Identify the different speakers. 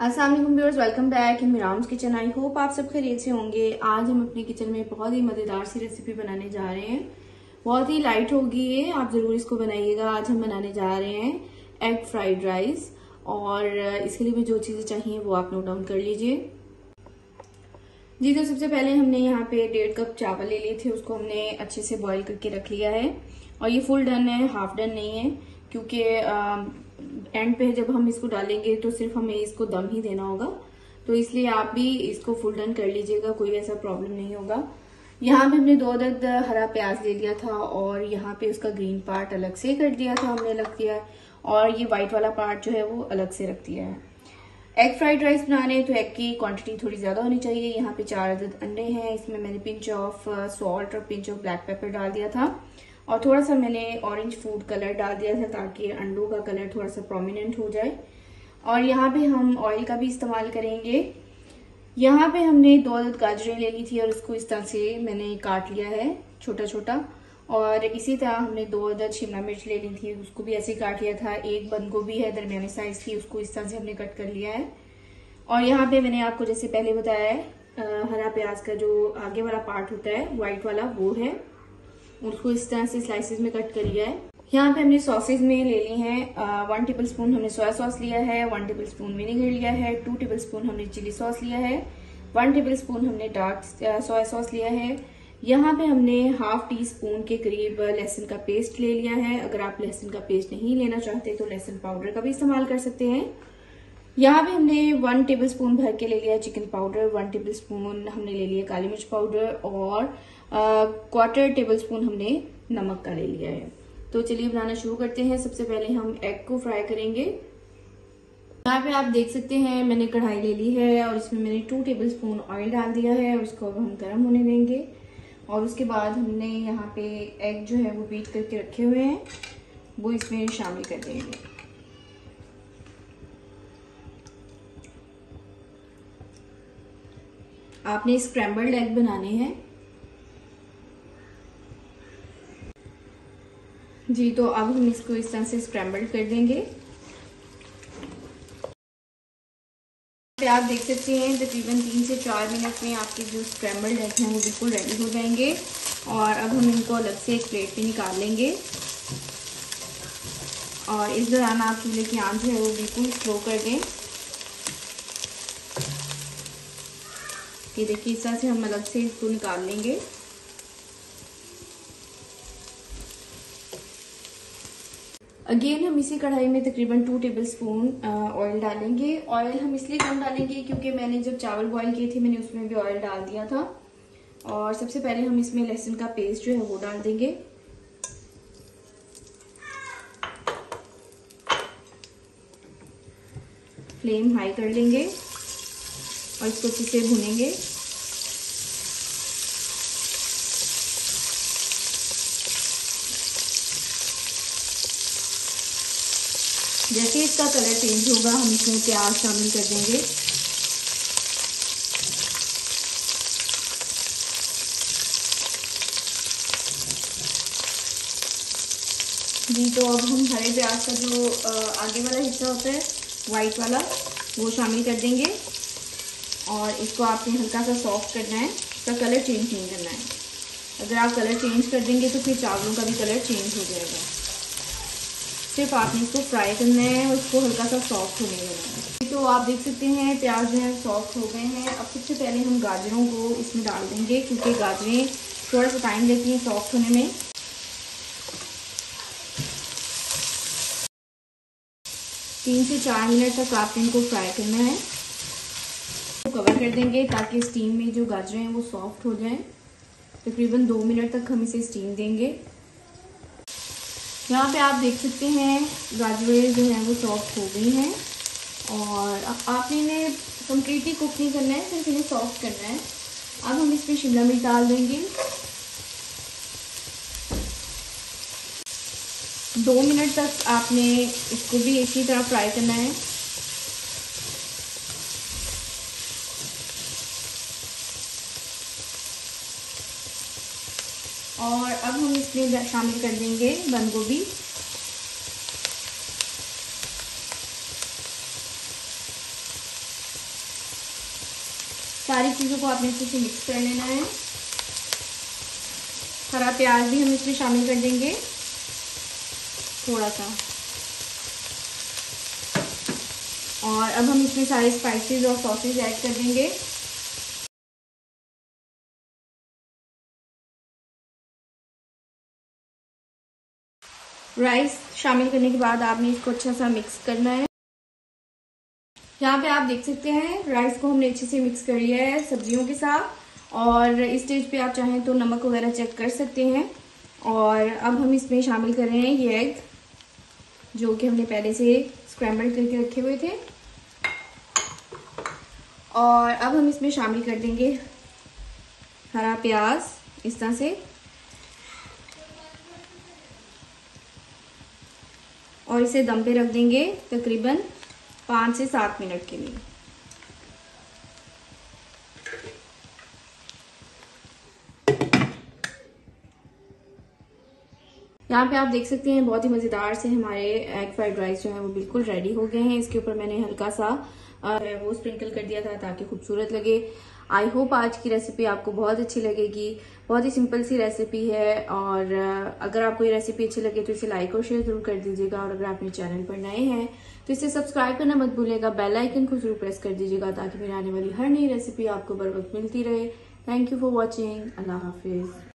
Speaker 1: Aslam viewers welcome back in मिराम्स kitchen I hope आप सब खरीद से होंगे। आज हम अपने किचन में बहुत ही मज़ेदार सी रेसिपी बनाने जा रहे हैं। बहुत ही लाइट होगी ये। आप ज़रूर इसको बनाइएगा। आज हम बनाने जा रहे हैं एग फ्राइड राइस और इसके लिए भी जो चीज़ें चाहिए वो आप नोट डाउन कर लीजिए। जी तो सबसे पहले हमने यहाँ पे डेढ़ कप चावल ले लिए थे। उसको हमने अच्छे से बॉईल करके रख लिया है। और ये फुल डन है। हाफ़ डन नहीं है। क्योंकि एंड पे जब हम इसको डालेंगे तो सिर्फ़ हमें इसको दम ही देना होगा। तो इसलिए आप भी इसको फुल डन कर लीजिएगा, कोई ऐसा प्रॉब्लम नहीं होगा। यहाँ पे हमने दो दर्द हरा प्याज ले लिया था और यहाँ पे उसका ग्रीन पार्ट अलग से कर दिया था हमने अलग दिया और ये व्हाइट वाला पार्ट जो है वो अलग से रख दिया है। एग फ्राइड राइस बनाने तो एग की क्वांटिटी थोड़ी ज़्यादा होनी चाहिए। यहाँ पे चार अदद अंडे हैं। इसमें मैंने पिंच ऑफ़ सॉल्ट और पिंच ऑफ़ ब्लैक पेपर डाल दिया था। और थोड़ा सा मैंने ऑरेंज फ़ूड कलर डाल दिया था ताकि अंडों का कलर थोड़ा सा प्रोमिनेंट हो जाए। और यहाँ पे हम ऑयल का भी इस्तेमाल करेंगे। यहाँ पे हमने दो गाजरें ले ली थी और उसको इस तरह से मैंने काट लिया है छोटा छोटा और इसी तरह हमने दो अदद शिमला मिर्च ले ली थी, उसको भी ऐसे काट लिया था। एक बंद गोभी है, दरमियानी साइज़ की उसको इस तरह से हमने कट कर लिया है। और यहाँ पे मैंने आपको जैसे पहले बताया है हरा प्याज का जो आगे वाला पार्ट होता है व्हाइट वाला, वो है। उसको इस तरह से स्लाइसेस में कट कर लिया है। यहाँ पे हमने सॉसेज में ले ली हैं वन टेबल स्पून हमने सोया सॉस लिया है वन टेबल स्पून विनेगर लिया है टू टेबल स्पून हमने चिली सॉस लिया है वन टेबल स्पून हमने डार्क सोया सॉस लिया है। यहाँ पे हमने हाफ़ टी स्पून के करीब लहसुन का पेस्ट ले लिया है। अगर आप लहसुन का पेस्ट नहीं लेना चाहते तो लहसुन पाउडर का भी इस्तेमाल कर सकते हैं। यहाँ पे हमने वन टेबल स्पून भर के ले लिया chicken powder one tablespoon हमने ले लिया काली मिर्च पाउडर और क्वार्टर टेबल स्पून हमने नमक का ले लिया है। तो चलिए बनाना शुरू करते हैं। सबसे पहले हम एग को फ्राई करेंगे। यहाँ पे आप देख सकते हैं, मैंने कढ़ाई ले ली है और इसमें मैंने टू टेबल स्पून ऑयल डाल दिया है इसको अब हम गर्म होने देंगे। और उसके बाद हमने यहाँ पे एग जो है वो बीट करके रखे हुए हैं। वो इसमें शामिल कर देंगे। आपने स्क्रैम्बल्ड एग बनाने हैं। जी तो अब हम इसको इस तरह से स्क्रैम्बल कर देंगे। आप देख सकते हैं, तकरीबन तीन से चार मिनट में आपके जो स्क्रैम्बल एग हैं वो बिल्कुल रेडी हो जाएँगे। और अब हम इनको अलग से एक प्लेट पे निकाल लेंगे। और इस दौरान आप चूल्हे की आँच है वो बिल्कुल स्लो कर दें। ये देखिए, इस तरह से हम अलग से इसको निकाल लेंगे। अगेन हम इसी कढ़ाई में तकरीबन टू टेबल स्पून ऑयल डालेंगे। ऑयल हम इसलिए कम डालेंगे क्योंकि मैंने जब चावल बॉईल किए थे, मैंने उसमें भी ऑयल डाल दिया था। और सबसे पहले हम इसमें लहसुन का पेस्ट जो है, वो डाल देंगे। फ्लेम हाई कर लेंगे और इसको अच्छे से भुनेंगे। जैसे इसका कलर चेंज होगा, हम इसमें प्याज शामिल कर देंगे। जी तो अब हम हरे प्याज का जो आगे वाला हिस्सा होता है वाइट वाला, वो शामिल कर देंगे। और इसको आपने हल्का सा सॉफ्ट करना है, इसका कलर चेंज नहीं करना है। अगर आप कलर चेंज कर देंगे तो फिर चावलों का भी कलर चेंज हो जाएगा। सिर्फ़ आपने इसको फ्राई करना है और इसको हल्का सा सॉफ्ट होने देना है। तो आप देख सकते हैं, प्याज जो है सॉफ्ट हो गए हैं। अब सबसे पहले हम गाजरों को इसमें डाल देंगे, क्योंकि गाजरें थोड़ा सा टाइम लेती हैं सॉफ्ट होने में। तीन से चार मिनट तक आपने इनको फ्राई करना है। तो कवर कर देंगे ताकि स्टीम में जो गाजरें हैं वो सॉफ्ट हो जाएँ। तकरीबन तो दो मिनट तक हम इसे स्टीम देंगे। यहाँ पे आप देख सकते हैं गाजरें जो हैं वो सॉफ्ट हो गई हैं और आपने इन्हें कम्प्लीटली कुक नहीं करना है, सिर्फ़ इन्हें सॉफ्ट करना है। अब हम इसमें शिमला मिर्च डाल देंगे। दो मिनट तक आपने इसको भी इसी तरह फ्राई करना है। और अब हम इसमें शामिल कर देंगे बंद गोभी। सारी चीज़ों को आपने अच्छे से मिक्स कर लेना है। हरा प्याज भी हम इसमें शामिल कर देंगे। थोड़ा सा। और अब हम इसमें सारे स्पाइसेस और सॉसेज ऐड कर देंगे। राइस शामिल करने के बाद आपने इसको अच्छा सा मिक्स करना है। यहाँ पे आप देख सकते हैं राइस को हमने अच्छे से मिक्स कर लिया है सब्जियों के साथ। और इस स्टेज पे आप चाहें तो नमक वगैरह चेक कर सकते हैं। और अब हम इसमें शामिल कर रहे हैं ये एग जो कि हमने पहले से स्क्रैम्बल करके रखे हुए थे। और अब हम इसमें शामिल कर देंगे हरा प्याज, इस तरह से। और इसे दम पे रख देंगे तकरीबन पाँच से सात मिनट के लिए। यहाँ पे आप देख सकते हैं, बहुत ही मज़ेदार से हमारे एग फ्राइड राइस जो है वो बिल्कुल रेडी हो गए हैं। इसके ऊपर मैंने हल्का सा वो स्प्रिंकल कर दिया था ताकि खूबसूरत लगे। आई होप आज की रेसिपी आपको बहुत अच्छी लगेगी। बहुत ही सिंपल सी रेसिपी है और अगर आपको ये रेसिपी अच्छी लगे तो इसे लाइक और शेयर ज़रूर कर दीजिएगा और अगर आप मेरे चैनल पर नए हैं तो इसे सब्सक्राइब करना मत भूलिएगा। बेल आइकन को ज़रूर प्रेस कर दीजिएगा ताकि मेरी आने वाली हर नई रेसिपी आपको बर वक्त मिलती रहे। थैंक यू फॉर वॉचिंग अल्लाह हाफिज़।